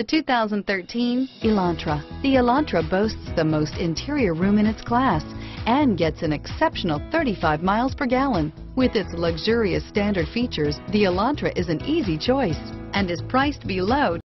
The 2013 Elantra. The Elantra boasts the most interior room in its class and gets an exceptional 35 miles per gallon. With its luxurious standard features, the Elantra is an easy choice and is priced below